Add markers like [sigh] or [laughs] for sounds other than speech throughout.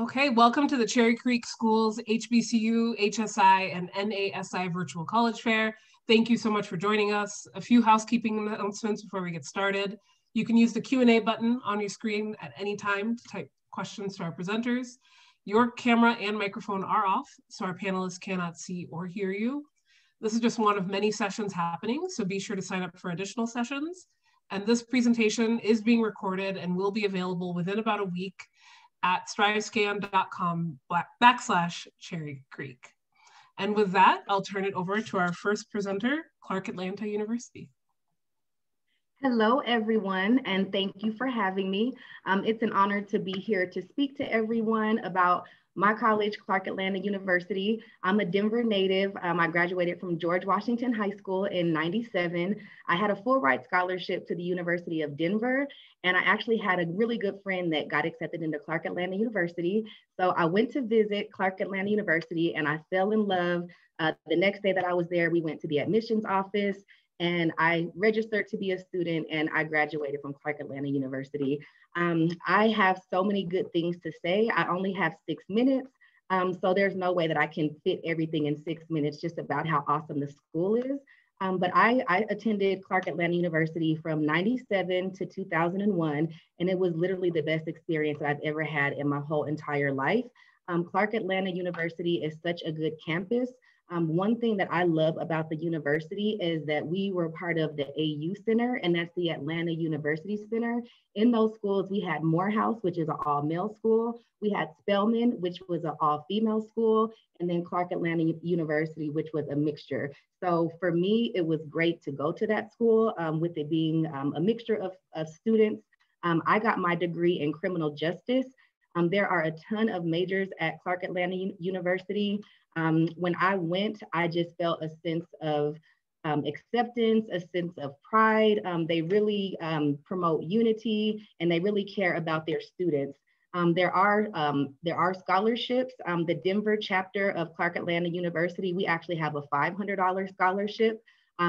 Okay, welcome to the Cherry Creek Schools HBCU, HSI, and NASI Virtual College Fair. Thank you so much for joining us. A few housekeeping announcements before we get started. You can use the Q&A button on your screen at any time to type questions to our presenters. Your camera and microphone are off, so our panelists cannot see or hear you. This is just one of many sessions happening, so be sure to sign up for additional sessions. And this presentation is being recorded and will be available within about a week at strivescan.com backslash Cherry Creek. And with that, I'll turn it over to our first presenter, Clark Atlanta University. Hello, everyone, and thank you for having me. Um, it's an honor to be here to speak to everyone about my college, Clark Atlanta University. I'm a Denver native. Um, I graduated from George Washington High School in 97. I had a full ride scholarship to the University of Denver, and I actually had a really good friend that got accepted into Clark Atlanta University. So I went to visit Clark Atlanta University and I fell in love. Uh, the next day that I was there, we went to the admissions office and I registered to be a student and I graduated from Clark Atlanta University. Um, I have so many good things to say. I only have six minutes. Um, so there's no way that I can fit everything in six minutes just about how awesome the school is. Um, but I, I, attended Clark Atlanta University from 97 to 2001, and it was literally the best experience that I've ever had in my whole entire life. Um, Clark Atlanta University is such a good campus. Um, one thing that I love about the university is that we were part of the AU Center, and that's the Atlanta University Center. In those schools, we had Morehouse, which is an all male school. We had Spelman, which was an all female school, and then Clark Atlanta University, which was a mixture. So for me, it was great to go to that school um, with it being um, a mixture of, of students. Um, I got my degree in criminal justice. Um, there are a ton of majors at Clark Atlanta U University. Um, when I went, I just felt a sense of um, acceptance, a sense of pride. Um, they really um, promote unity and they really care about their students. Um, there are um, there are scholarships. the Denver chapter of Clark Atlanta University, we actually have a $500 scholarship.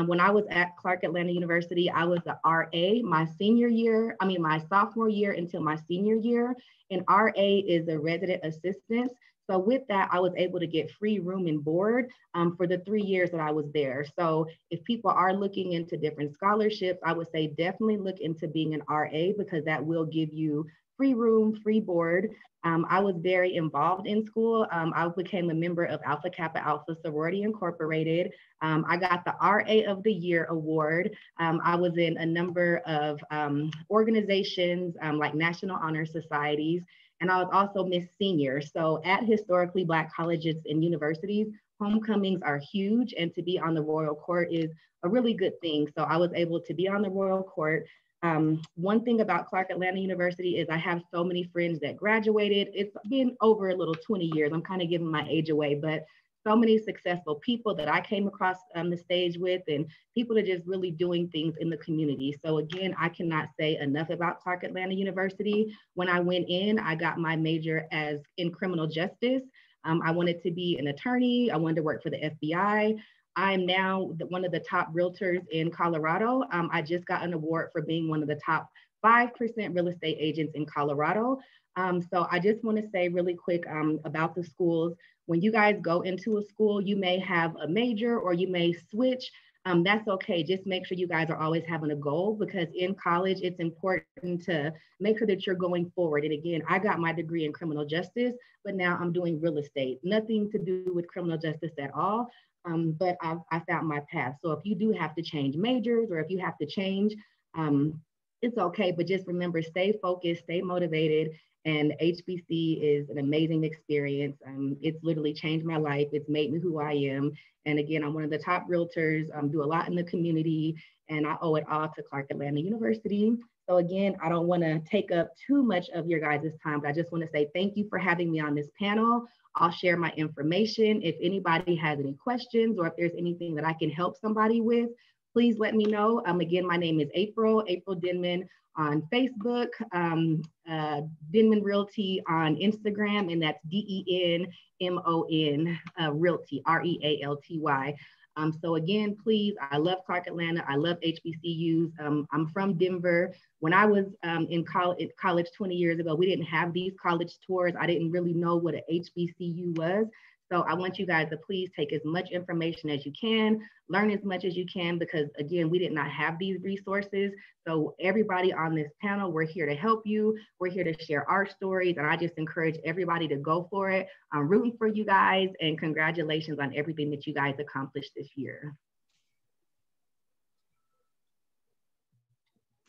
when I was at Clark Atlanta University, I was the RA my senior year, I mean my sophomore year until my senior year. And RA is a resident assistant. So with that, I was able to get free room and board um, for the three years that I was there. So if people are looking into different scholarships, I would say definitely look into being an RA because that will give you free room, free board. Um, I was very involved in school. Um, I became a member of Alpha Kappa Alpha Sorority Incorporated. Um, I got the RA of the Year award. Um, I was in a number of um, organizations um, like National Honor Societies and I was also Miss Senior. So at historically Black colleges and universities, homecomings are huge and to be on the Royal Court is a really good thing. So I was able to be on the Royal Court. Um, one thing about Clark Atlanta University is I have so many friends that graduated. It's been over a little 20 years. I'm kind of giving my age away, but so many successful people that I came across um, the stage with and people that are just really doing things in the community. So again, I cannot say enough about Clark Atlanta University. When I went in, I got my major as in criminal justice. Um, I wanted to be an attorney. I wanted to work for the FBI. I'm now the, one of the top realtors in Colorado. Um, I just got an award for being one of the top 5% real estate agents in Colorado. Um, so I just want to say really quick um, about the schools. When you guys go into a school, you may have a major or you may switch. Um, that's okay. Just make sure you guys are always having a goal because in college, it's important to make sure that you're going forward. And again, I got my degree in criminal justice, but now I'm doing real estate. Nothing to do with criminal justice at all. Um, but I, I, found my path. So if you do have to change majors or if you have to change, um, it's okay. But just remember, stay focused, stay motivated, and HBC is an amazing experience. Um, it's literally changed my life. It's made me who I am. And again, I'm one of the top realtors, um, do a lot in the community, and I owe it all to Clark Atlanta University. So again, I don't wanna take up too much of your guys' time, but I just wanna say thank you for having me on this panel. I'll share my information. If anybody has any questions or if there's anything that I can help somebody with, please let me know. Um, again, my name is April, April Denmon on Facebook, um, uh, Denmon Realty on Instagram, and that's D E N M O N uh, Realty, R E A L T Y. Um, so again, please, I love Clark Atlanta. I love HBCUs. Um, I'm from Denver. When I was um, in college, college 20 years ago, we didn't have these college tours. I didn't really know what an HBCU was. So I want you guys to please take as much information as you can, learn as much as you can, because again, we did not have these resources. So everybody on this panel, we're here to help you. We're here to share our stories. And I just encourage everybody to go for it. I'm rooting for you guys and congratulations on everything that you guys accomplished this year.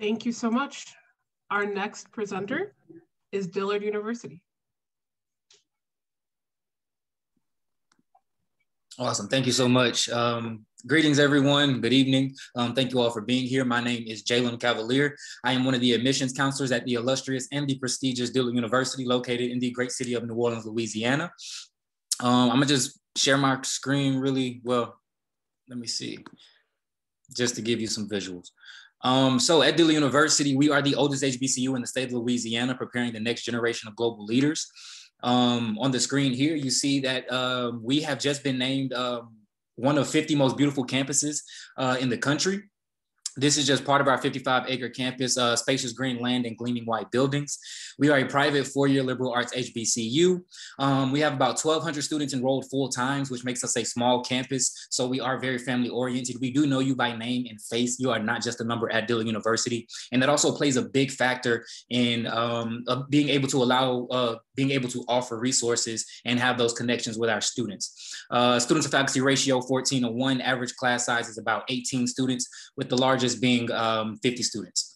Thank you so much. Our next presenter is Dillard University. Awesome. Thank you so much. Um, greetings, everyone. Good evening. Um, thank you all for being here. My name is Jalen Cavalier. I am one of the admissions counselors at the illustrious and the prestigious Dillard University located in the great city of New Orleans, Louisiana. Um, I'm going to just share my screen really well. Let me see, just to give you some visuals. Um, so at Dillard University, we are the oldest HBCU in the state of Louisiana, preparing the next generation of global leaders. Um, on the screen here, you see that uh, we have just been named uh, one of 50 most beautiful campuses uh, in the country. This is just part of our 55 acre campus, uh, spacious green land and gleaming white buildings. We are a private four year liberal arts HBCU. Um, we have about 1,200 students enrolled full times, which makes us a small campus. So we are very family oriented. We do know you by name and face. You are not just a number at Dillard University. And that also plays a big factor in um, being able to allow, uh, being able to offer resources and have those connections with our students. Uh, students to faculty ratio 14 to 1, average class size is about 18 students, with the largest being um, 50 students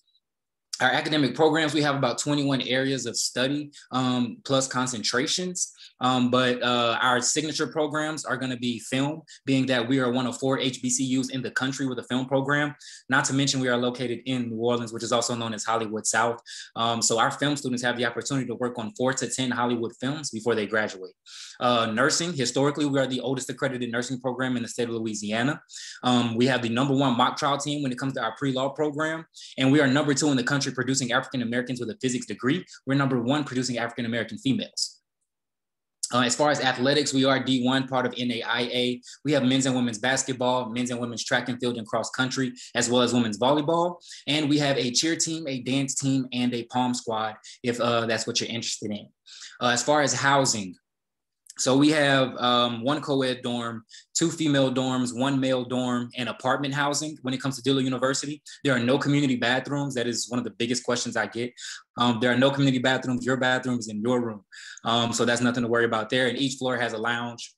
our academic programs, we have about 21 areas of study um, plus concentrations. Um, but uh, our signature programs are going to be film, being that we are one of four HBCUs in the country with a film program. Not to mention, we are located in New Orleans, which is also known as Hollywood South. Um, so our film students have the opportunity to work on four to 10 Hollywood films before they graduate. Uh, nursing, historically, we are the oldest accredited nursing program in the state of Louisiana. Um, we have the number one mock trial team when it comes to our pre law program, and we are number two in the country producing African Americans with a physics degree. We're number one producing African American females. Uh, as far as athletics, we are D1, part of NAIA. We have men's and women's basketball, men's and women's track and field and cross country, as well as women's volleyball. And we have a cheer team, a dance team, and a pom squad, if uh, that's what you're interested in. Uh, as far as housing, so we have um, one co-ed dorm, two female dorms, one male dorm, and apartment housing. When it comes to Dillard University, there are no community bathrooms. That is one of the biggest questions I get. Um, there are no community bathrooms. Your bathroom is in your room, um, so that's nothing to worry about there. And each floor has a lounge,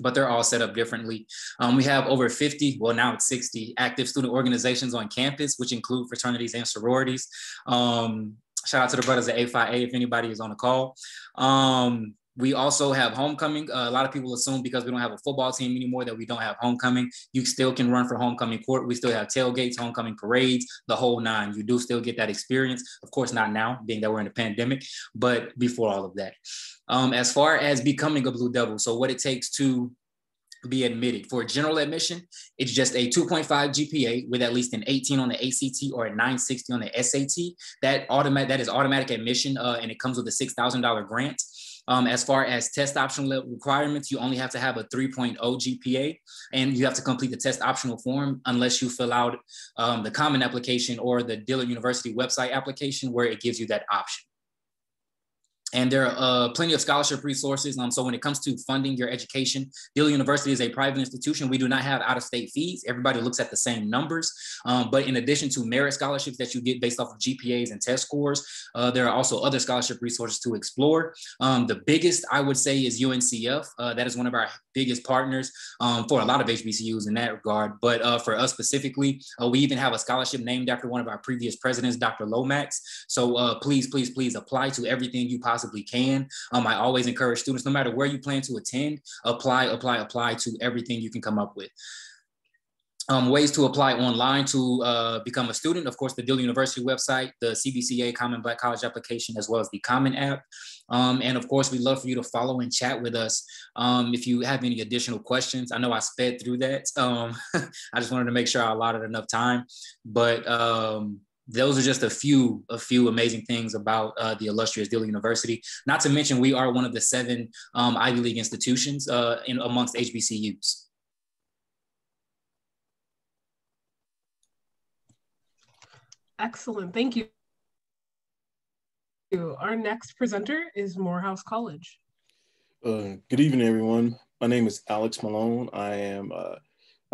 but they're all set up differently. Um, we have over 50, well now it's 60 active student organizations on campus, which include fraternities and sororities. Um, shout out to the brothers at A Phi A if anybody is on the call. Um, we also have homecoming. Uh, a lot of people assume because we don't have a football team anymore that we don't have homecoming. You still can run for homecoming court. We still have tailgates, homecoming parades, the whole nine. You do still get that experience. Of course, not now, being that we're in a pandemic, but before all of that. Um, as far as becoming a Blue Devil, so what it takes to be admitted. For general admission, it's just a 2.5 GPA with at least an 18 on the ACT or a 960 on the SAT. That automatic that is automatic admission, uh, and it comes with a six thousand dollar grant. Um, as far as test optional requirements, you only have to have a 3.0 GPA and you have to complete the test optional form unless you fill out um, the common application or the Dillard University website application where it gives you that option. And there are uh, plenty of scholarship resources. Um, so when it comes to funding your education, Dillard University is a private institution. We do not have out-of-state fees. Everybody looks at the same numbers. Um, but in addition to merit scholarships that you get based off of GPAs and test scores, uh, there are also other scholarship resources to explore. Um, the biggest, I would say, is UNCF. Uh, that is one of our biggest partners um, for a lot of HBCUs in that regard. But uh, for us specifically, uh, we even have a scholarship named after one of our previous presidents, Dr. Lomax. So uh, please, please, please apply to everything you possibly possibly can. Um, I always encourage students, no matter where you plan to attend, apply, apply, apply to everything you can come up with. Um, ways to apply online to uh, become a student. Of course, the Dillard University website, the CBCA Common Black College application, as well as the Common app. Um, and of course, we'd love for you to follow and chat with us. Um, if you have any additional questions, I know I sped through that. Um, [laughs] I just wanted to make sure I allotted enough time, but um, those are just a few a few amazing things about uh, the illustrious Dillard University. Not to mention, we are one of the seven um, Ivy League institutions uh, in amongst HBCUs. Excellent, thank you. Our next presenter is Morehouse College. Uh, good evening, everyone. My name is Alex Malone. I am uh,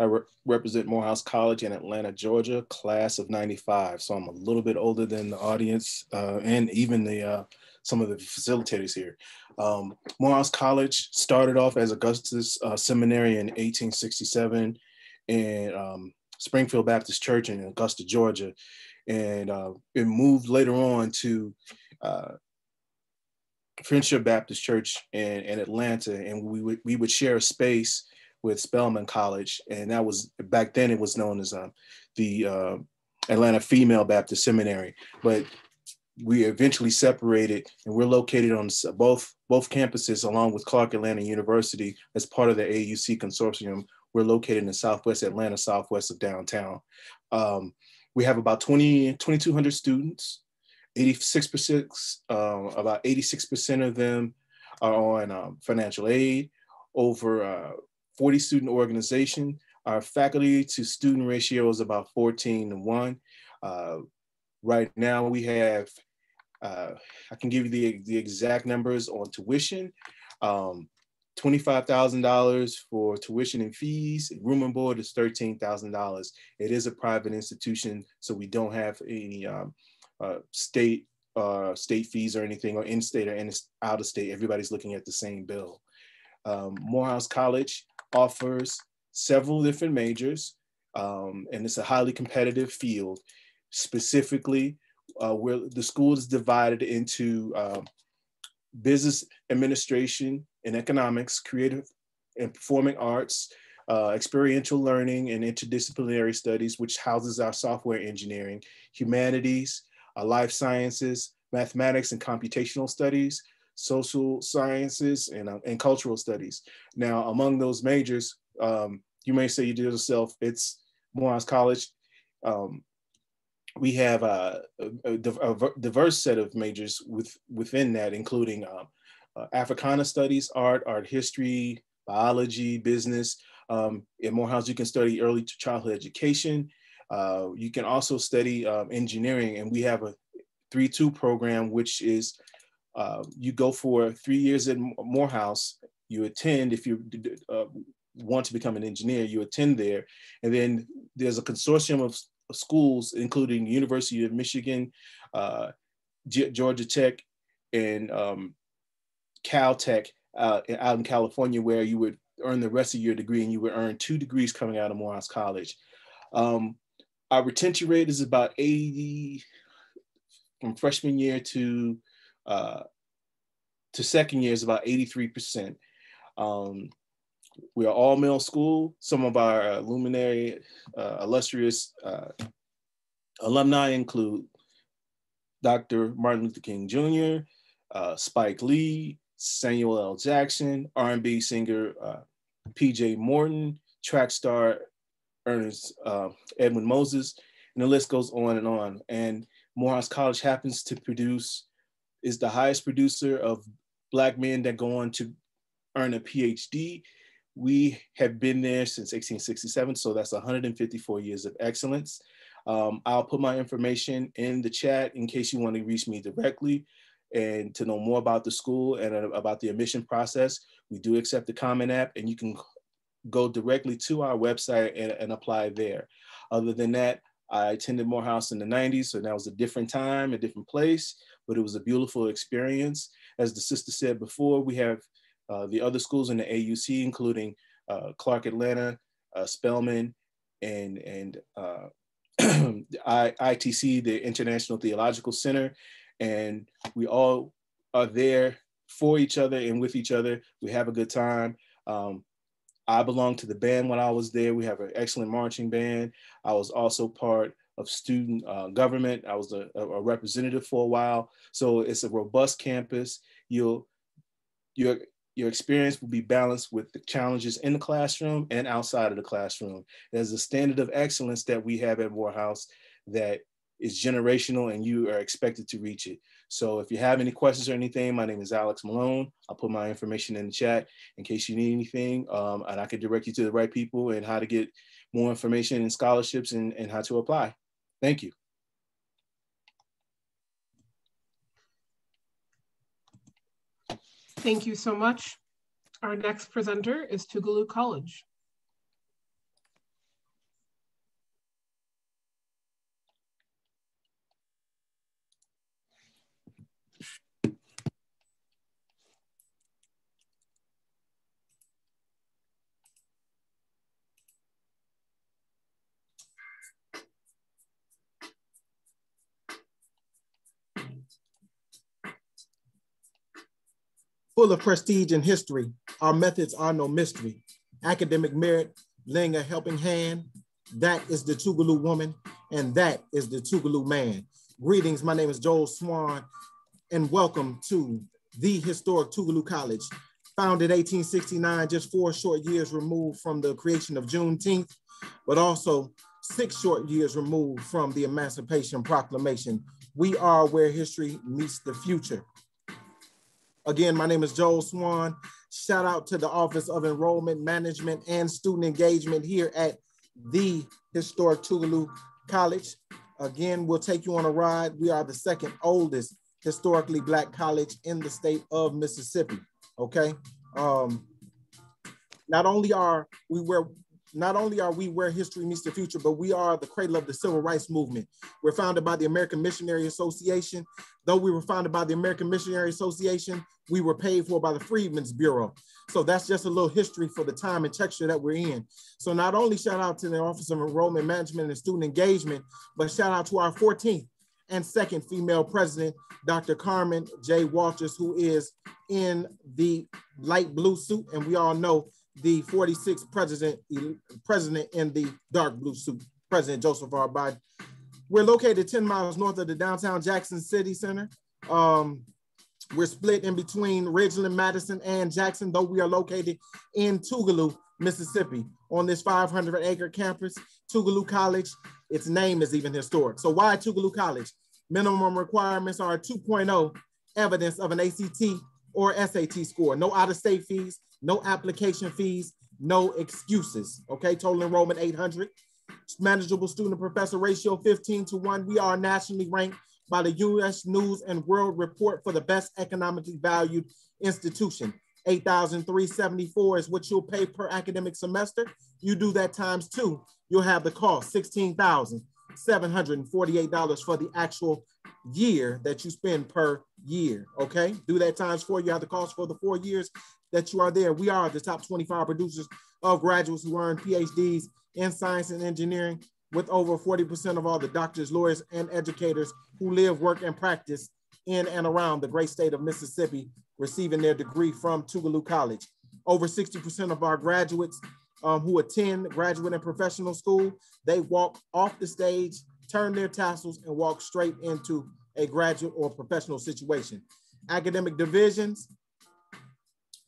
I re represent Morehouse College in Atlanta, Georgia, class of 95. So I'm a little bit older than the audience uh, and even the uh, some of the facilitators here. Um, Morehouse College started off as Augustus uh, Seminary in 1867 and um, Springfield Baptist Church in Augusta, Georgia. And uh, it moved later on to uh, Friendship Baptist Church in, in Atlanta, and we would we would share a space with Spelman College, and that was back then it was known as uh, the uh, Atlanta Female Baptist Seminary. But we eventually separated, and we're located on both both campuses, along with Clark Atlanta University, as part of the AUC consortium. We're located in Southwest Atlanta, southwest of downtown. Um, we have about 20, 2,200 students. 86%, um, about 86% of them are on um, financial aid. Over uh, 40 student organization. Our faculty to student ratio is about 14 to one. Uh, right now we have, uh, I can give you the, the exact numbers on tuition. Um, $25,000 for tuition and fees. Room and board is $13,000. It is a private institution, so we don't have any um, uh, state uh, state fees or anything, or in-state or in out of state. Everybody's looking at the same bill. Um, Morehouse College offers several different majors, um, and it's a highly competitive field. Specifically, uh, where the school is divided into uh, business administration and economics, creative and performing arts, uh, experiential learning and interdisciplinary studies, which houses our software engineering, humanities, uh, life sciences, mathematics and computational studies, social sciences, and, uh, and cultural studies. Now, among those majors, um, you may say you to yourself, it's Morehouse College. Um, we have a, a, a, diverse set of majors with, within that, including um, uh, Africana studies, art, art history, biology, business. Um, in Morehouse, you can study early childhood education. Uh, you can also study um, engineering, and we have a 3-2 program, which is uh, you go for three years at Morehouse, you attend if you uh, want to become an engineer, you attend there. And then there's a consortium of schools, including University of Michigan, uh, Georgia Tech, and um, Caltech uh, out in California, where you would earn the rest of your degree and you would earn two degrees coming out of Morehouse College. Um, our retention rate is about 80 from freshman year to uh, to second year is about 83%. Um, we are all male school. Some of our uh, luminary, uh, illustrious uh, alumni include Dr. Martin Luther King Jr., uh, Spike Lee, Samuel L. Jackson, R&B singer uh, P.J. Morton, track star Ernest Edwin Moses, and the list goes on and on. And Morehouse College happens to produce is the highest producer of Black men that go on to earn a PhD. We have been there since 1867, so that's 154 years of excellence. Um, I'll put my information in the chat in case you want to reach me directly and to know more about the school and about the admission process. We do accept the Common App and you can go directly to our website and, and apply there. Other than that, I attended Morehouse in the 90s, so that was a different time, a different place but it was a beautiful experience. As the sister said before, we have uh, the other schools in the AUC, including uh, Clark Atlanta, uh, Spelman, and, and uh, [clears throat] ITC, the International Theological Center. And we all are there for each other and with each other. We have a good time. Um, I belonged to the band when I was there. We have an excellent marching band. I was also part of student uh, government. I was a, a, representative for a while. So it's a robust campus. You'll, your, your experience will be balanced with the challenges in the classroom and outside of the classroom. There's a standard of excellence that we have at Morehouse that is generational and you are expected to reach it. So if you have any questions or anything, my name is Alex Malone. I'll put my information in the chat in case you need anything um, and I can direct you to the right people and how to get more information and scholarships and, and how to apply. Thank you. Thank you so much. Our next presenter is Tougaloo College. Full of prestige and history, our methods are no mystery. Academic merit, laying a helping hand, that is the Tougaloo woman, and that is the Tougaloo man. Greetings, my name is Joel Swan, and welcome to the historic Tougaloo College. Founded 1869, just four short years removed from the creation of Juneteenth, but also six short years removed from the Emancipation Proclamation. We are where history meets the future. Again, my name is Joel Swan. Shout out to the Office of Enrollment Management and Student Engagement here at the historic Tougaloo College. Again, we'll take you on a ride. We are the second oldest historically Black college in the state of Mississippi. Okay. Um, not only are we where not only are we where history meets the future, but we are the cradle of the civil rights movement. We're founded by the American Missionary Association. Though we were founded by the American Missionary Association, we were paid for by the Freedmen's Bureau. So that's just a little history for the time and texture that we're in. So not only shout out to the Office of Enrollment Management and Student Engagement, but shout out to our 14th and second female president, Dr. Carmen J. Walters, who is in the light blue suit. And we all know the 46th president, president in the dark blue suit, President Joseph R. Biden. We're located 10 miles north of the downtown Jackson City Center. Um, we're split in between Ridgeland, Madison, and Jackson, though we are located in Tougaloo, Mississippi, on this 500 acre campus. Tougaloo College, its name is even historic. So why Tougaloo College? Minimum requirements are 2.0 evidence of an ACT or SAT score, no out of state fees, no application fees, no excuses. Okay, total enrollment 800. Manageable student professor ratio 15 to 1. We are nationally ranked by the US News and World Report for the best economically valued institution. 8,374 is what you'll pay per academic semester. You do that times two, you'll have the cost $16,748 for the actual year that you spend per year. Okay, do that times four. You have the cost for the four years that you are there. We are the top 25 producers of graduates who earn PhDs in science and engineering, with over 40% of all the doctors, lawyers, and educators who live, work, and practice in and around the great state of Mississippi receiving their degree from Tougaloo College. Over 60% of our graduates um, who attend graduate and professional school, they walk off the stage, turn their tassels, and walk straight into a graduate or professional situation. Academic divisions,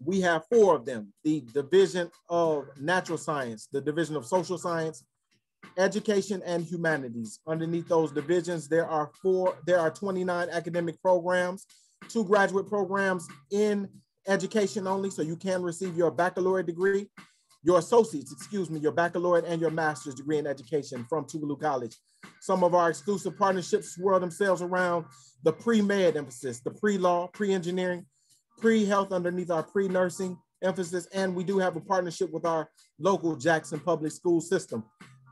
we have four of them. The Division of Natural Science, the Division of Social Science, Education and Humanities. Underneath those divisions, there are four, there are 29 academic programs, two graduate programs in education only, so you can receive your baccalaureate degree, your associates, excuse me, your baccalaureate and your master's degree in education from Tougaloo College. Some of our exclusive partnerships swirl themselves around the pre-med emphasis, the pre-law, pre-engineering, pre-health underneath our pre-nursing emphasis, and we do have a partnership with our local Jackson Public School system.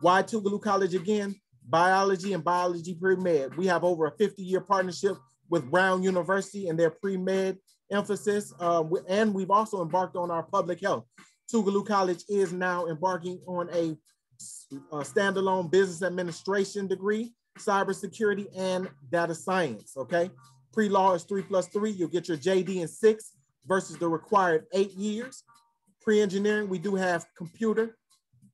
Why Tougaloo College again? Biology and biology pre-med. We have over a 50-year partnership with Brown University and their pre-med emphasis, uh, and we've also embarked on our public health. Tougaloo College is now embarking on a, a standalone business administration degree, cybersecurity, and data science, okay? Pre-law is three plus three. You'll get your JD in six versus the required eight years. Pre-engineering, we do have computer,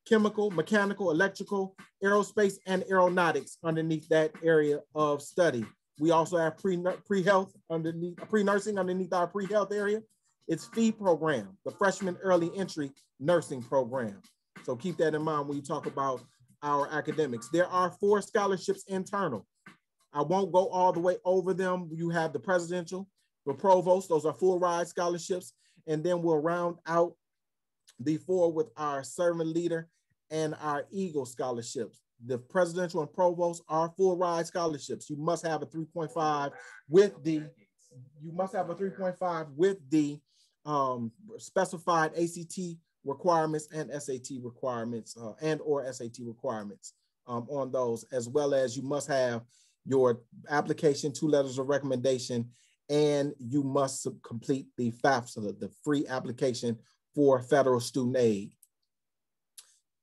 chemical, mechanical, electrical, aerospace, and aeronautics underneath that area of study. We also have pre, pre-health underneath, pre-nursing underneath our pre-health area. It's fee program, the freshman early entry nursing program. So keep that in mind when you talk about our academics. There are four scholarships internal. I won't go all the way over them. You have the presidential, the provost, those are full ride scholarships. And then we'll round out the four with our servant leader and our Eagle scholarships. The presidential and provost are full ride scholarships. You must have a 3.5 with the you must have a 3.5 with the um, specified ACT requirements and SAT requirements uh, and or SAT requirements um, on those, as well as you must have your application, two letters of recommendation, and you must complete the FAFSA, the free application for federal student aid.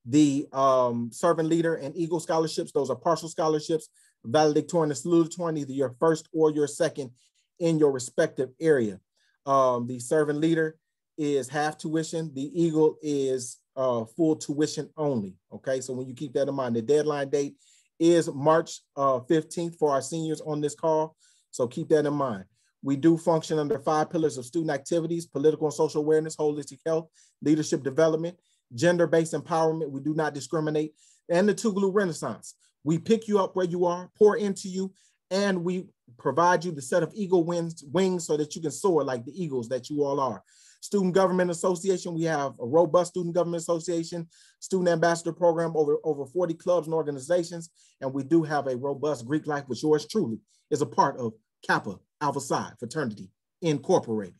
The um, servant leader and Eagle scholarships, those are partial scholarships, valedictorian and salutatorian, either your first or your second in your respective area. Um, the servant leader is half tuition. The Eagle is uh, full tuition only. Okay, so when you keep that in mind, the deadline date is March uh, 15th for our seniors on this call. So keep that in mind. We do function under five pillars of student activities, political and social awareness, holistic health, leadership development, gender-based empowerment. We do not discriminate, and the Tougaloo Renaissance. We pick you up where you are, pour into you, and we provide you the set of eagle wings, wings so that you can soar like the eagles that you all are. Student Government Association, we have a robust Student Government Association, Student Ambassador Program, over, over 40 clubs and organizations, and we do have a robust Greek life, which yours truly is a part of Kappa Alpha Psi Fraternity Incorporated.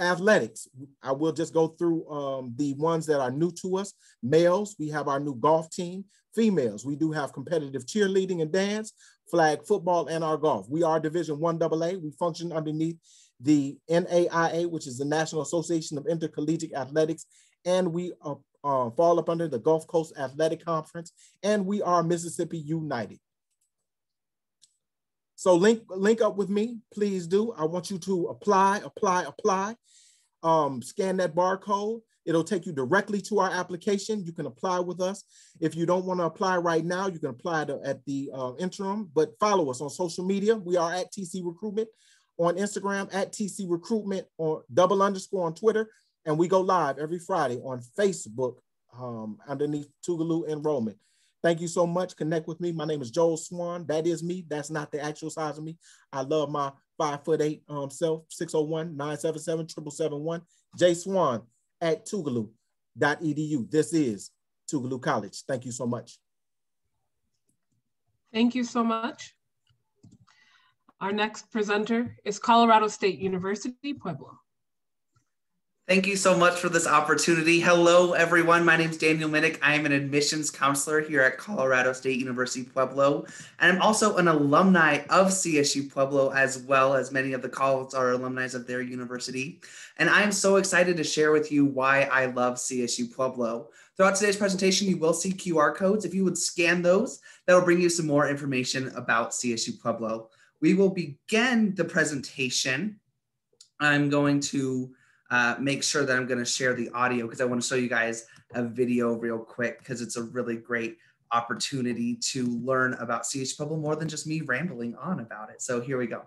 Athletics, I will just go through um, the ones that are new to us. Males, we have our new golf team. Females, we do have competitive cheerleading and dance, flag football, and our golf. We are Division 1 AA. We function underneath the NAIA, which is the National Association of Intercollegiate Athletics, and we uh, uh, fall up under the Gulf Coast Athletic Conference, and we are Mississippi United. So link, link up with me, please do. I want you to apply, apply, apply. Um, scan that barcode. It'll take you directly to our application. You can apply with us. If you don't want to apply right now, you can apply to, at the uh, interim, but follow us on social media. We are at TC Recruitment on Instagram, at TC Recruitment or double underscore on Twitter. And we go live every Friday on Facebook um, underneath Tougaloo Enrollment. Thank you so much. Connect with me. My name is Joel Swan. That is me. That's not the actual size of me. I love my five foot eight um, self, 601 977 7771. J Swan at tougaloo.edu. This is Tougaloo College. Thank you so much. Thank you so much. Our next presenter is Colorado State University, Pueblo. Thank you so much for this opportunity. Hello, everyone. My name is Daniel Minnick. I am an admissions counselor here at Colorado State University Pueblo, and I'm also an alumni of CSU Pueblo, as well as many of the colleagues are alumni of their university. And I'm so excited to share with you why I love CSU Pueblo. Throughout today's presentation, you will see QR codes. If you would scan those, that'll bring you some more information about CSU Pueblo. We will begin the presentation. I'm going to uh, make sure that I'm going to share the audio because I want to show you guys a video real quick because it's a really great opportunity to learn about CSU Pueblo more than just me rambling on about it. So here we go.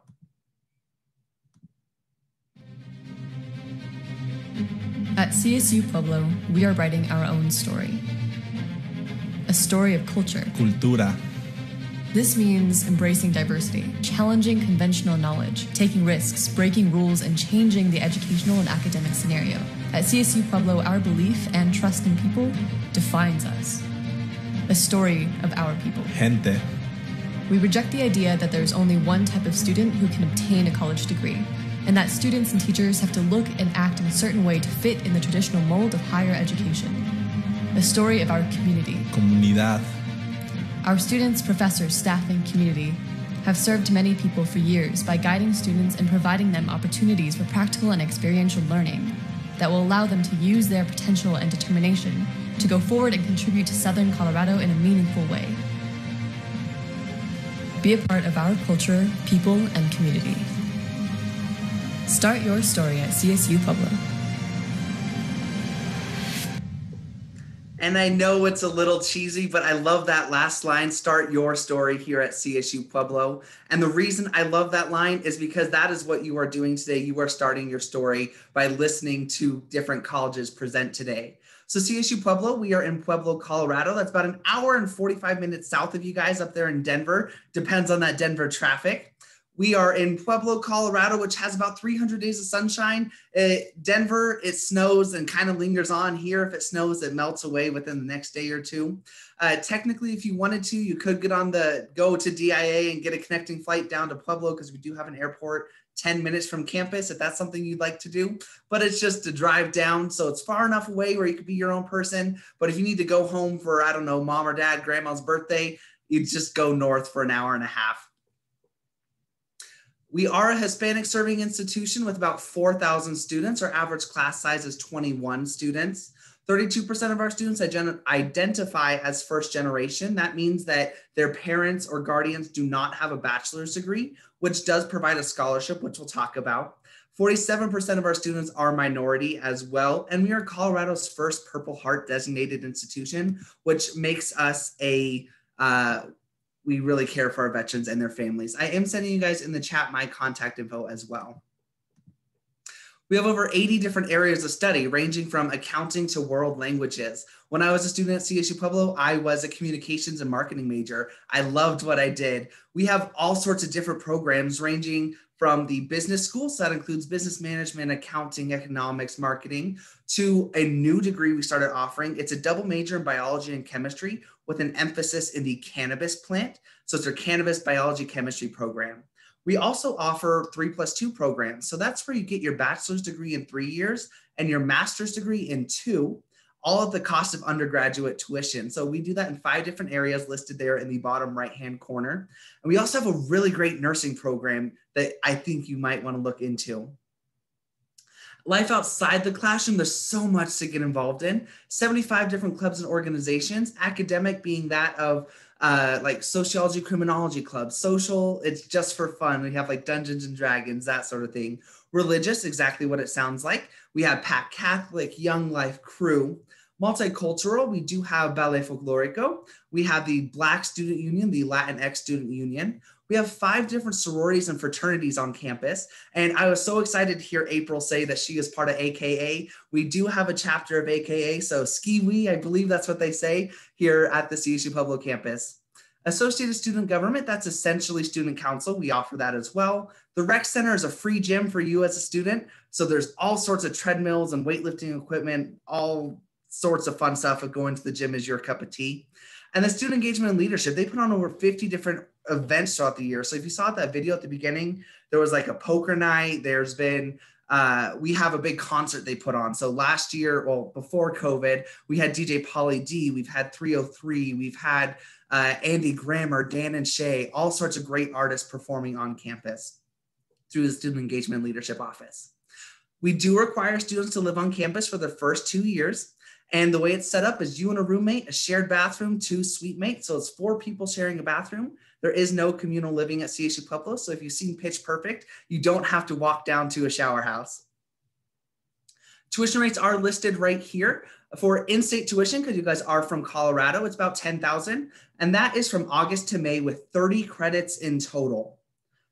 At CSU Pueblo, we are writing our own story. A story of culture. Cultura this means embracing diversity, challenging conventional knowledge, taking risks, breaking rules, and changing the educational and academic scenario. At CSU Pueblo, our belief and trust in people defines us. A story of our people. Gente. We reject the idea that there's only one type of student who can obtain a college degree, and that students and teachers have to look and act in a certain way to fit in the traditional mold of higher education. A story of our community. Comunidad our students, professors, staff, and community have served many people for years by guiding students and providing them opportunities for practical and experiential learning that will allow them to use their potential and determination to go forward and contribute to Southern Colorado in a meaningful way. Be a part of our culture, people, and community. Start your story at CSU Pueblo. And I know it's a little cheesy, but I love that last line start your story here at CSU Pueblo. And the reason I love that line is because that is what you are doing today. You are starting your story by listening to different colleges present today. So, CSU Pueblo, we are in Pueblo, Colorado. That's about an hour and 45 minutes south of you guys up there in Denver. Depends on that Denver traffic We are in Pueblo, Colorado, which has about 300 days of sunshine. Uh, Denver, it snows and kind of lingers on. Here, if it snows, it melts away within the next day or two. Uh, technically, if you wanted to, you could get on the go to DIA and get a connecting flight down to Pueblo because we do have an airport 10 minutes from campus if that's something you'd like to do. But it's just to drive down. So it's far enough away where you could be your own person. But if you need to go home for, I don't know, mom or dad, grandma's birthday, you just go north for an hour and a half. We are a Hispanic serving institution with about 4,000 students. Our average class size is 21 students. 32% of our students identify as first generation. That means that their parents or guardians do not have a bachelor's degree, which does provide a scholarship, which we'll talk about. 47% of our students are minority as well. And we are Colorado's first Purple Heart designated institution, which makes us a, uh, we really care for our veterans and their families. I am sending you guys in the chat my contact info as well. We have over 80 different areas of study, ranging from accounting to world languages. When I was a student at CSU Pueblo, I was a communications and marketing major. I loved what I did. We have all sorts of different programs, ranging from the business school, so that includes business management, accounting, economics, marketing, to a new degree we started offering. It's a double major in biology and chemistry with an emphasis in the cannabis plant. So it's our cannabis biology chemistry program. We also offer three plus two programs. So that's where you get your bachelor's degree in three years and your master's degree in two, all at the cost of undergraduate tuition. So we do that in five different areas listed there in the bottom right hand corner. And we also have a really great nursing program that I think you might want to look into. Life outside the classroom, there's so much to get involved in. 75 different clubs and organizations, academic being that of uh, like sociology, criminology clubs, social, it's just for fun. We have like Dungeons and Dragons, that sort of thing. Religious, exactly what it sounds like. We have Pat Catholic, Young Life Crew. Multicultural, we do have Ballet Folklorico. We have the Black Student Union, the Latinx Student Union. We have five different sororities and fraternities on campus. And I was so excited to hear April say that she is part of AKA. We do have a chapter of AKA. So Ski I believe that's what they say here at the CSU Pueblo campus. Associated Student Government, that's essentially Student Council. We offer that as well. The Rec Center is a free gym for you as a student. So there's all sorts of treadmills and weightlifting equipment, all sorts of fun stuff of going to the gym is your cup of tea. And the student engagement and leadership, they put on over 50 different events throughout the year. So if you saw that video at the beginning, there was like a poker night. There's been uh, we have a big concert they put on. So last year, well, before COVID, we had DJ Pauly D, we've had 303, we've had uh, Andy Grammer, Dan and Shay, all sorts of great artists performing on campus through the Student Engagement Leadership Office. We do require students to live on campus for the first two years. And the way it's set up is you and a roommate, a shared bathroom, two suite mates. So it's four people sharing a bathroom. There is no communal living at CSU Pueblo. So if you've seen Pitch Perfect, you don't have to walk down to a shower house. Tuition rates are listed right here for in-state tuition because you guys are from Colorado. It's about 10,000 and that is from August to May with 30 credits in total.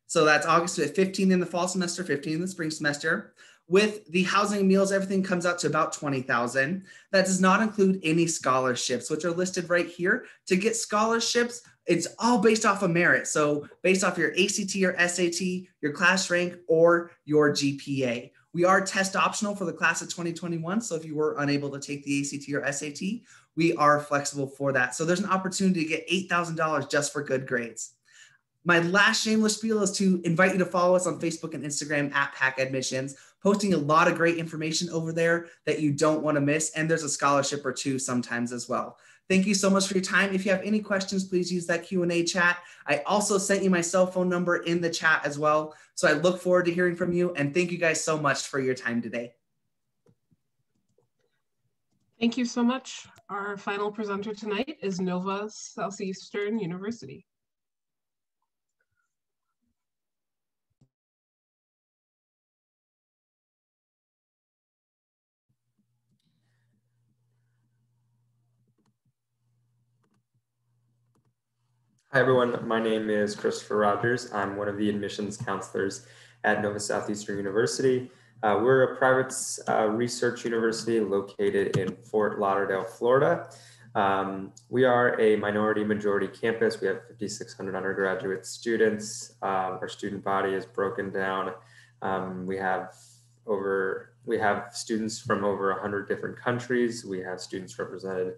So that's August to 15 in the fall semester, 15 in the spring semester. With the housing meals, everything comes out to about 20,000. That does not include any scholarships, which are listed right here. To get scholarships, it's all based off of merit. So based off your ACT or SAT, your class rank, or your GPA. We are test optional for the class of 2021. So if you were unable to take the ACT or SAT, we are flexible for that. So there's an opportunity to get $8,000 just for good grades. My last shameless spiel is to invite you to follow us on Facebook and Instagram at PAC Admissions, posting a lot of great information over there that you don't want to miss. And there's a scholarship or two sometimes as well. Thank you so much for your time. If you have any questions, please use that Q&A chat. I also sent you my cell phone number in the chat as well. So I look forward to hearing from you and thank you guys so much for your time today. Thank you so much. Our final presenter tonight is Nova Southeastern University. Hi, everyone. My name is Christopher Rogers. I'm one of the admissions counselors at Nova Southeastern University. Uh, we're a private uh, research university located in Fort Lauderdale, Florida. Um, we are a minority majority campus. We have 5,600 undergraduate students. Um, our student body is broken down. Um, we have over we have students from over 100 different countries. We have students represented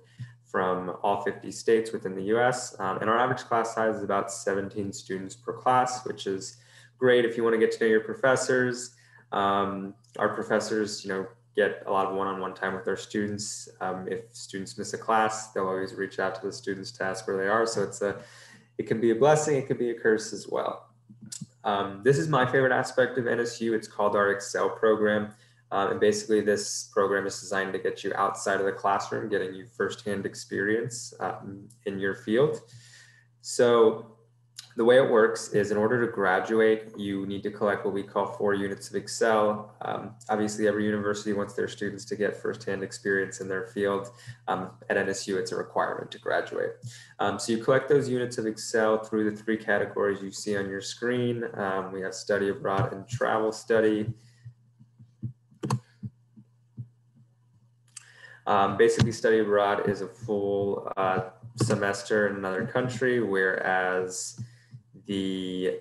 from all 50 states within the US. Um, and our average class size is about 17 students per class, which is great if you want to get to know your professors. Um, our professors, you know, get a lot of one-on-one time with their students. Um, if students miss a class, they'll always reach out to the students to ask where they are. So it's a, it can be a blessing, it can be a curse as well. Um, this is my favorite aspect of NSU. It's called our Excel program. Um, and basically this program is designed to get you outside of the classroom, getting you firsthand experience um, in your field. So the way it works is in order to graduate, you need to collect what we call four units of XL. Um, obviously, every university wants their students to get firsthand experience in their field. Um, at NSU, it's a requirement to graduate. Um, so you collect those units of XL through the three categories you see on your screen. Um, we have study abroad and travel study. Um, basically, study abroad is a full uh, semester in another country, whereas the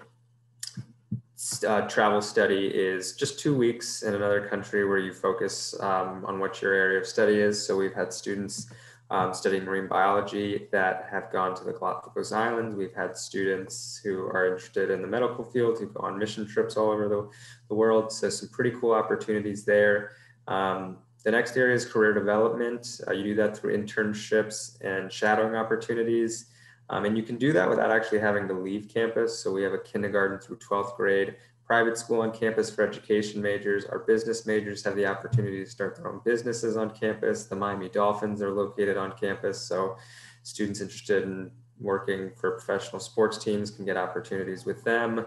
uh, travel study is just two weeks in another country where you focus um, on what your area of study is. So we've had students um, studying marine biology that have gone to the Galapagos Islands. We've had students who are interested in the medical field who go on mission trips all over the, the world. So some pretty cool opportunities there. Um, the next area is career development. Uh, you do that through internships and shadowing opportunities. Um, and you can do that without actually having to leave campus. So we have a kindergarten through 12th grade private school on campus for education majors. Our business majors have the opportunity to start their own businesses on campus. The Miami Dolphins are located on campus. So students interested in working for professional sports teams can get opportunities with them.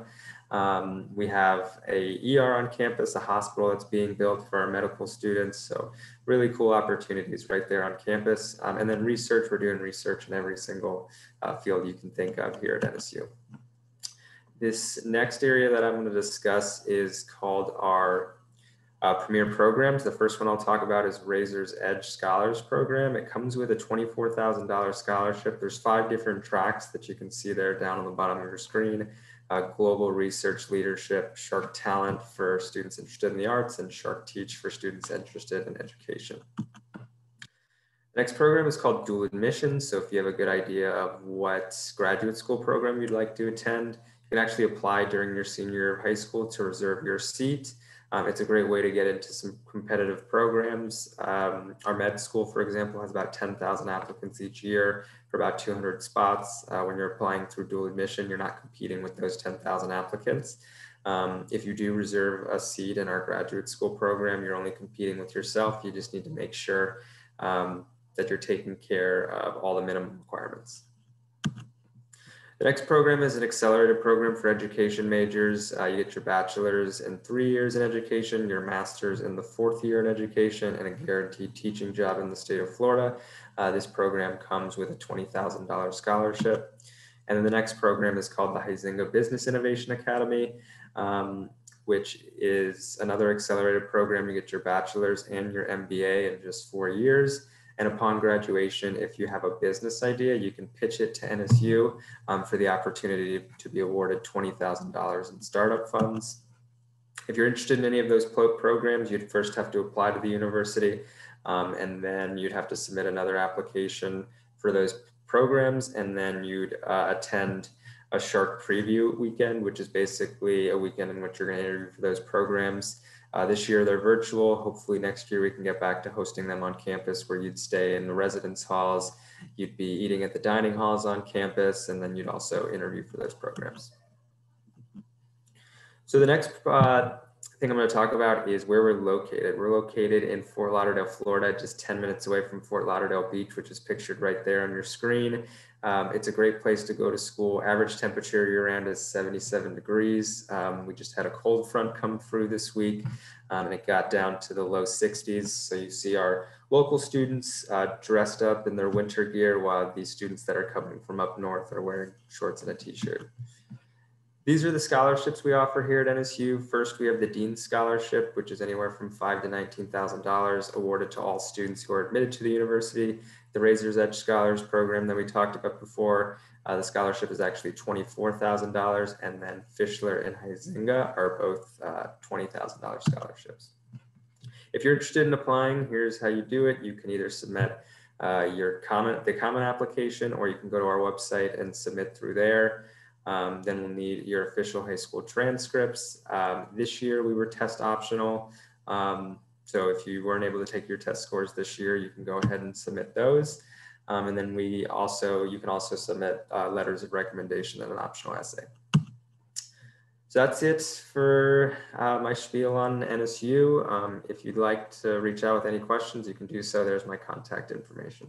Um, we have a ER on campus, a hospital that's being built for our medical students. So really cool opportunities right there on campus. Um, and then research, we're doing research in every single uh, field you can think of here at NSU. This next area that I'm going to discuss is called our uh, premier programs. The first one I'll talk about is Razor's Edge Scholars Program. It comes with a $24,000 scholarship. There's five different tracks that you can see there down on the bottom of your screen uh, global research leadership, Shark Talent for students interested in the arts, and Shark Teach for students interested in education. The next program is called dual admission. So if you have a good idea of what graduate school program you'd like to attend, you can actually apply during your senior year of high school to reserve your seat. Um, it's a great way to get into some competitive programs. Um, our med school, for example, has about 10,000 applicants each year for about 200 spots. Uh, when you're applying through dual admission, you're not competing with those 10,000 applicants. Um, if you do reserve a seat in our graduate school program, you're only competing with yourself. You just need to make sure um, that you're taking care of all the minimum requirements. The next program is an accelerated program for education majors. Uh, you get your bachelor's in three years in education, your master's in the fourth year in education, and a guaranteed teaching job in the state of Florida. Uh, this program comes with a $20,000 scholarship. And then the next program is called the Huizenga Business Innovation Academy, um, which is another accelerated program. You get your bachelor's and your MBA in just four years. And upon graduation, if you have a business idea, you can pitch it to NSU um, for the opportunity to be awarded $20,000 in startup funds. If you're interested in any of those programs, you'd first have to apply to the university, um, and then you'd have to submit another application for those programs, and then you'd uh, attend a Shark Preview weekend, which is basically a weekend in which you're going to interview for those programs. Uh, this year they're virtual. Hopefully next year we can get back to hosting them on campus where you'd stay in the residence halls, you'd be eating at the dining halls on campus, and then you'd also interview for those programs. So the next uh, thing I'm going to talk about is where we're located. We're located in Fort Lauderdale, Florida, just 10 minutes away from Fort Lauderdale Beach, which is pictured right there on your screen. Um, it's a great place to go to school. Average temperature year round is 77 degrees. Um, we just had a cold front come through this week um, and it got down to the low 60s. So you see our local students uh, dressed up in their winter gear while the students that are coming from up north are wearing shorts and a t-shirt. These are the scholarships we offer here at NSU. First, we have the Dean Scholarship, which is anywhere from five to $19,000 awarded to all students who are admitted to the university. The Razor's Edge Scholars Program that we talked about before, uh, the scholarship is actually $24,000, and then Fischler and Huizenga are both uh, $20,000 scholarships. If you're interested in applying, here's how you do it. You can either submit uh, your Common, the Common Application, or you can go to our website and submit through there. Um, then we'll need your official high school transcripts. Um, this year we were test optional. Um, so if you weren't able to take your test scores this year, you can go ahead and submit those. Um, and then we also, you can also submit uh, letters of recommendation and an optional essay. So that's it for uh, my spiel on NSU. Um, if you'd like to reach out with any questions, you can do so. There's my contact information.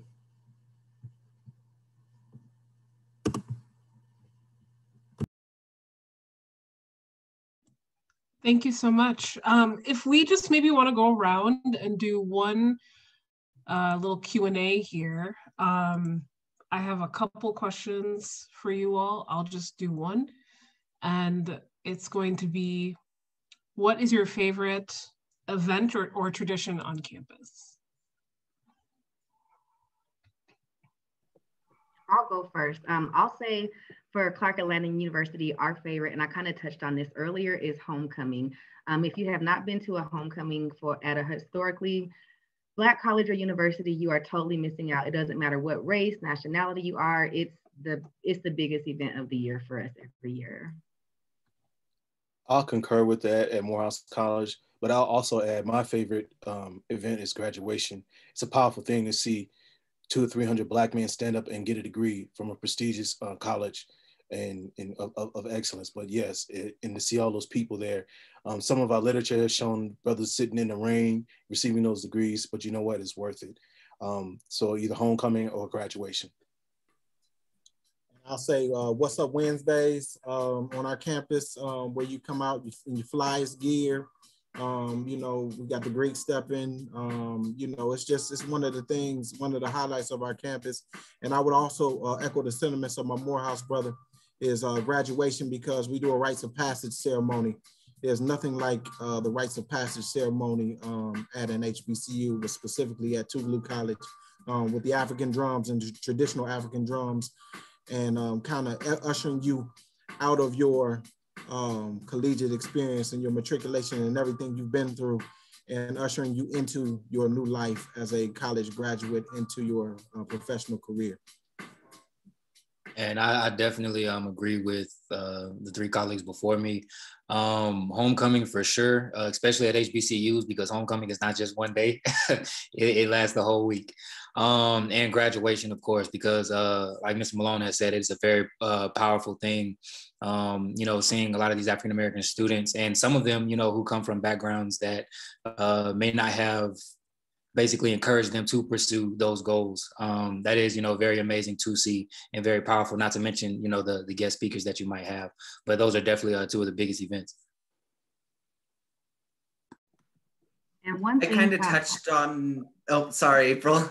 Thank you so much. Um, if we just maybe want to go around and do one uh, little Q&A here. Um, I have a couple questions for you all. I'll just do one. And it's going to be, what is your favorite event or, or tradition on campus? I'll go first. Um, I'll say for Clark Atlanta University, our favorite, and I kind of touched on this earlier, is homecoming. Um, if you have not been to a homecoming for at a historically Black college or university, you are totally missing out. It doesn't matter what race, nationality you are. It's the it's the biggest event of the year for us every year. I'll concur with that at Morehouse College, but I'll also add my favorite um, event is graduation. It's a powerful thing to see two or three hundred Black men stand up and get a degree from a prestigious uh, college and, and of, of, excellence. But yes, it, and to see all those people there, um, some of our literature has shown brothers sitting in the rain receiving those degrees, but you know what? It's worth it. Um, so either homecoming or graduation. I'll say, uh, what's up Wednesdays um, on our campus um, where you come out in your flyers gear. Um, you know, we got the Greek stepping. Um, you know, it's just it's one of the things, one of the highlights of our campus. And I would also uh, echo the sentiments of my Morehouse brother is uh, graduation because we do a rites of passage ceremony. There's nothing like uh, the rites of passage ceremony um, at an HBCU, but specifically at Tougaloo College um, with the African drums and traditional African drums and um, kind of ushering you out of your um, collegiate experience and your matriculation and everything you've been through and ushering you into your new life as a college graduate into your uh, professional career. And I, I definitely um, agree with uh, the three colleagues before me. Um, homecoming for sure, uh, especially at HBCUs, because homecoming is not just one day, [laughs] it, it, lasts the whole week. Um, and graduation, of course, because uh, like Mr. Malone has said, it's a very uh, powerful thing. Um, you know, seeing a lot of these African American students, and some of them, you know, who come from backgrounds that uh, may not have basically encourage them to pursue those goals. Um, that is, you know, very amazing to see and very powerful. Not to mention, you know, the the guest speakers that you might have, but those are definitely uh, two of the biggest events. And one I kind of touched on. Oh, sorry, April.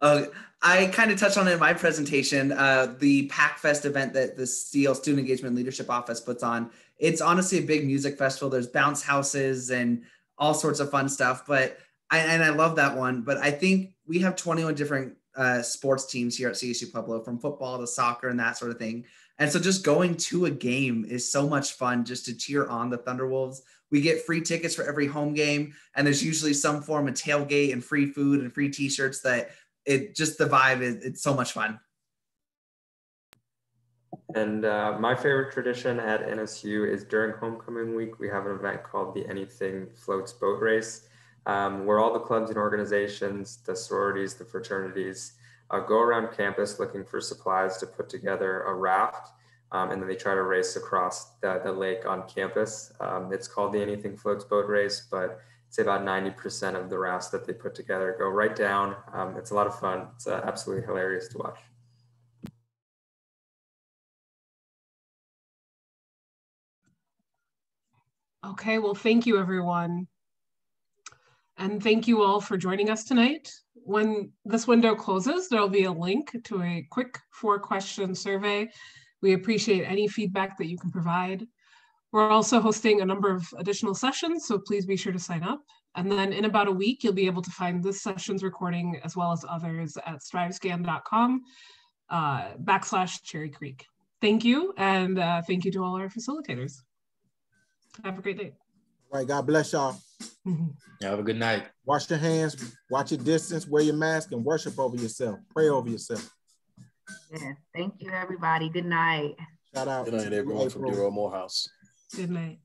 Uh, [laughs] I kind of touched on it in my presentation. Uh, the PACFest event that the SEAL Student Engagement Leadership Office puts on. It's honestly a big music festival. There's bounce houses and all sorts of fun stuff. But I, and I love that one. But I think we have 21 different uh, sports teams here at CSU Pueblo, from football to soccer and that sort of thing. And so just going to a game is so much fun just to cheer on the Thunderwolves. We get free tickets for every home game, and there's usually some form of tailgate and free food and free T-shirts. That it just the vibe is it's so much fun. And uh, my favorite tradition at NSU is during homecoming week, we have an event called the Anything Floats Boat Race um, where all the clubs and organizations, the sororities, the fraternities, uh, go around campus looking for supplies to put together a raft. Um, and then they try to race across the, the lake on campus. Um, it's called the Anything Floats Boat Race, but it's about 90% of the rafts that they put together go right down. Um, it's a lot of fun. It's uh, absolutely hilarious to watch. Okay, well, thank you, everyone. And thank you all for joining us tonight. When this window closes, there'll be a link to a quick four question survey. We appreciate any feedback that you can provide. We're also hosting a number of additional sessions, so please be sure to sign up. And then in about a week, you'll be able to find this session's recording as well as others at strivescan.com uh, backslash Cherry Creek. Thank you, and uh, thank you to all our facilitators. Have a great day. All right, God bless y'all. Yeah, have a good night. Wash your hands, watch your distance, wear your mask, and worship over yourself. Pray over yourself. Yes, thank you, everybody. Good night. Shout out. Good night, everyone, from Dear Morehouse. Good night.